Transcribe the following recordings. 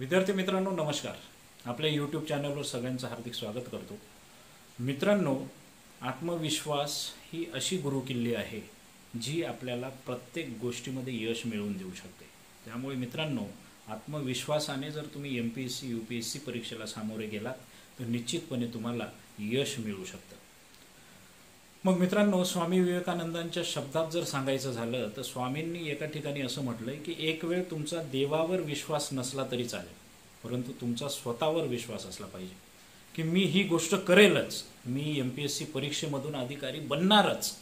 विद्यार्थी मित्रांनो नमस्कार. आपल्या यूट्यूब चॅनलवर सगळ्यांचं हार्दिक स्वागत करतो. मित्रांनो आत्मविश्वास ही अशी गुरुकिल्ली आहे जी आपल्याला प्रत्येक गोष्टीमध्ये यश मिळवून देऊ शकते. त्यामुळे मित्रांनो आत्मविश्वासाने जर तुम्ही M P S C U P S C परीक्षेला सामोरे गेलात तर निश्चितपणे तुम्हाला यश मिळू शकतं. मग मित्रांनो स्वामी विवेकानंदांच्या शब्दात जर सांगायचं झालं तर स्वामींनी एका ठिकाणी असं म्हटलंय की एक वेळ तुमचा देवावर विश्वास नसला तरी चालेल परंतु तुमचा स्वतःवर विश्वास असला पाहिजे. की मी ही गोष्ट करेलच मी एम पी एस सी परीक्षेमधून अधिकारी बनणारच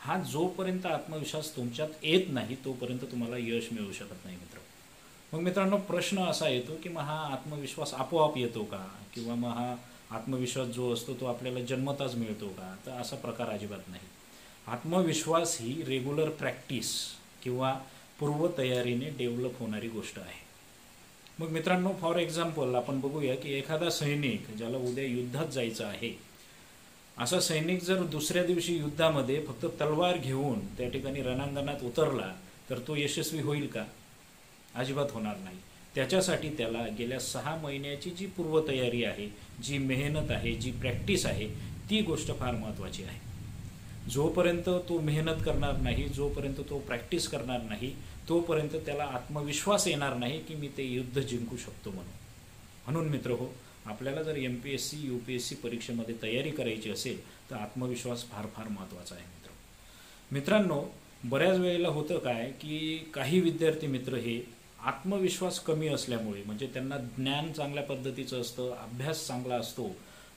हा जोपर्यंत आत्मविश्वास तुमच्यात येत नाही तोपर्यंत तुम्हाला यश मिळू शकत नाही मित्र. मग मित्रांनो प्रश्न असा येतो की मग हा आत्मविश्वास आपोआप येतो का? किंवा मग हा आत्मविश्वास जो असतो तो आपल्याला जन्मताच मिळतो का? तर असा प्रकार अजिबात नाही. आत्मविश्वास ही रेग्युलर प्रॅक्टिस किंवा पूर्वतयारीने डेव्हलप होणारी गोष्ट आहे. मग मित्रांनो फॉर एक्झाम्पल आपण बघूया की एखादा सैनिक ज्याला उद्या युद्धात जायचं आहे असा सैनिक जर दुसऱ्या दिवशी युद्धामध्ये फक्त तलवार घेऊन त्या ठिकाणी रणांगणात उतरला तर तो यशस्वी होईल का? अजिबात होणार नाही. त्याच्यासाठी त्याला गेल्या सहा महिन्याची जी पूर्वतयारी आहे जी मेहनत आहे जी प्रॅक्टिस आहे ती गोष्ट फार महत्त्वाची आहे. जोपर्यंत तो मेहनत करणार नाही जोपर्यंत तो प्रॅक्टिस करणार नाही तोपर्यंत त्याला आत्मविश्वास येणार नाही की मी ते युद्ध जिंकू शकतो म्हणून. म्हणून मित्र हो आपल्याला जर M P S C U P S C परीक्षेमध्ये तयारी करायची असेल तर आत्मविश्वास फार फार महत्त्वाचा आहे मित्र. मित्रांनो बऱ्याच वेळेला होतं काय की काही विद्यार्थी मित्र हे आत्मविश्वास कमी असल्यामुळे म्हणजे त्यांना ज्ञान चांगल्या पद्धतीचं असतं अभ्यास चांगला असतो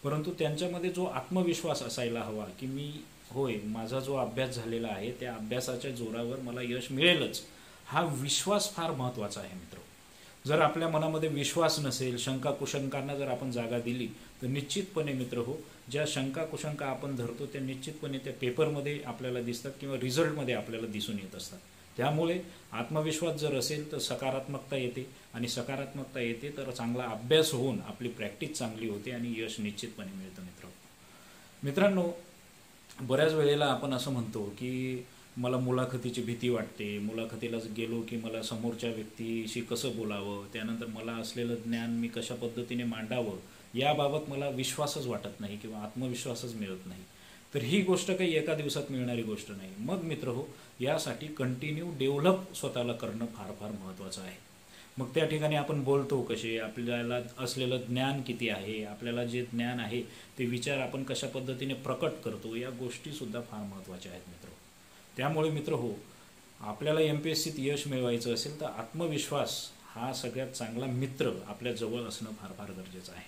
परंतु त्यांच्यामध्ये जो आत्मविश्वास असायला हवा की मी होय माझा जो अभ्यास झालेला आहे त्या अभ्यासाच्या जोरावर मला यश मिळेलच हा विश्वास फार महत्त्वाचा आहे मित्र. जर आपल्या मनामध्ये विश्वास नसेल शंका कुशंकांना जर आपण जागा दिली तर निश्चितपणे मित्र हो ज्या शंका कुशंका आपण धरतो त्या निश्चितपणे त्या पेपरमध्ये आपल्याला दिसतात किंवा रिझल्टमध्ये आपल्याला दिसून येत असतात. त्यामुळे आत्मविश्वास जर असेल तर सकारात्मकता येते आणि सकारात्मकता येते तर चांगला अभ्यास होऊन आपली प्रॅक्टिस चांगली होते आणि यश निश्चितपणे मिळतं मित्र मित्रांनो बऱ्याच वेळेला आपण असं म्हणतो की मला मुलाखतीची भीती वाटते मुलाखतीला गेलो की मला समोरच्या व्यक्तीशी कसं बोलावं त्यानंतर मला असलेलं ज्ञान मी कशा पद्धतीने मांडावं याबाबत मला विश्वासच वाटत नाही किंवा आत्मविश्वासच मिळत नाही. तर ही गोष्ट काही एका दिवसात मिळणारी गोष्ट नाही. मग मित्र हो यासाठी कंटिन्यू डेव्हलप स्वतःला करणं फार फार महत्त्वाचं आहे. मग त्या ठिकाणी आपण बोलतो कसे आपल्याला असलेलं ज्ञान किती आहे आपल्याला जे ज्ञान आहे ते विचार आपण कशा पद्धतीने प्रकट करतो या गोष्टीसुद्धा फार महत्त्वाच्या आहेत मित्र हो. त्यामुळे मित्र हो आपल्याला एम पी एस सीत यश मिळवायचं असेल तर आत्मविश्वास हा सगळ्यात चांगला मित्र आपल्या जवळ असणं फार फार गरजेचं आहे.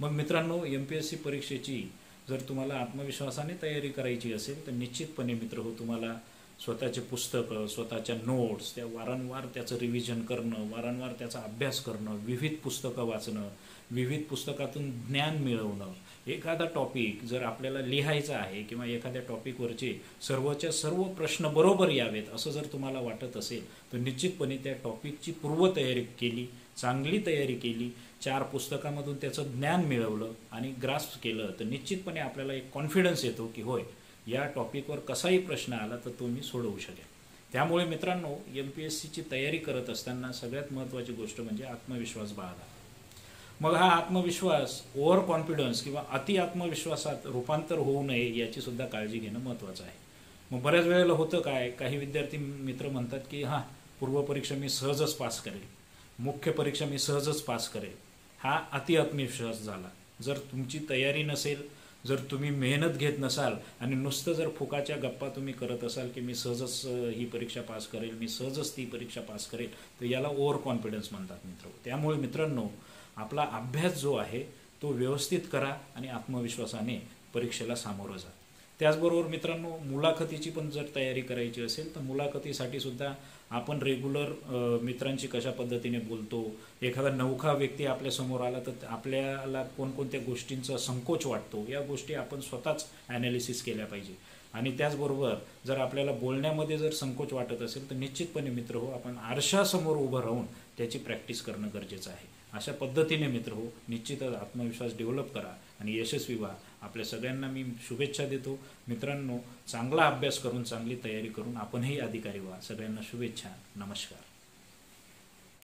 मग मित्रांनो एम पी एस सी परीक्षेची जर तुम्हाला आत्मविश्वासाने तयारी करायची असेल तर निश्चितपणे मित्र हो तुम्हाला स्वतःचे पुस्तकं स्वतःच्या नोट्स त्या वारंवार त्याचं रिव्हिजन करणं वारंवार त्याचा अभ्यास करणं विविध पुस्तकं वाचणं विविध पुस्तकातून ज्ञान मिळवणं. एखादा टॉपिक जर आपल्याला लिहायचा आहे किंवा एखाद्या टॉपिकवरचे सर्वच्या सर्व प्रश्न बरोबर यावेत असं जर तुम्हाला वाटत असेल तर निश्चितपणे त्या टॉपिकची पूर्वतयारी केली चांगली तयारी केली चार पुस्तकामधून त्याचं ज्ञान मिळवलं आणि ग्रास्प केलं तर निश्चितपणे आपल्याला एक कॉन्फिडन्स येतो की होय या टॉपिकवर कसाही प्रश्न आला तर तो मी सोडवू शकेल त्यामुळे मित्रांनो एम पी एस सीची तयारी करत असताना सगळ्यात महत्त्वाची गोष्ट म्हणजे आत्मविश्वास बाळगा. मग हा आत्मविश्वास ओव्हर कॉन्फिडन्स किंवा अति आत्मविश्वासात रूपांतर होऊ नये याची सुद्धा काळजी घेणं महत्त्वाचं आहे. मग बऱ्याच वेळेला होतं काय काही विद्यार्थी मित्र म्हणतात की हां पूर्वपरीक्षा मी सहजच पास करेल. मुख्य परीक्षा मी सहजच पास करेल. हा अति आत्मविश्वास झाला. जर तुमची तयारी नसेल जर तुम्ही मेहनत घेत नसाल आणि नुसतं जर फुकाच्या गप्पा तुम्ही करत असाल की मी सहजच ही परीक्षा पास करेल मी सहजच ती परीक्षा पास करेल तर याला ओव्हर कॉन्फिडन्स म्हणतात मित्र. त्यामुळे मित्रांनो आपला अभ्यास जो आहे तो व्यवस्थित करा आणि आत्मविश्वासाने परीक्षेला सामोरं जा. त्याचबरोबर मित्रांनो मुलाखतीची पण जर तयारी करायची असेल तर मुलाखतीसाठी सुद्धा आपण रेग्युलर मित्रांशी कशा पद्धतीने बोलतो एखादा नौखा व्यक्ती आपल्यासमोर आला तर आपल्याला कोणकोणत्या गोष्टींचा संकोच वाटतो या गोष्टी आपण स्वतःच ॲनालिसिस केल्या पाहिजे. आणि त्याचबरोबर जर आपल्याला बोलण्यामध्ये जर संकोच वाटत असेल तर निश्चितपणे मित्र हो आपण आरशासमोर उभं राहून त्याची प्रॅक्टिस करणं गरजेचं आहे. अशा पद्धतीने मित्र हो निश्चितच आत्मविश्वास डेव्हलप करा आणि यशस्वी व्हा. आपल्या सगळ्यांना मी शुभेच्छा देतो. मित्रांनो चांगला अभ्यास करून चांगली तयारी करून आपणही अधिकारी व्हा. सगळ्यांना शुभेच्छा. नमस्कार.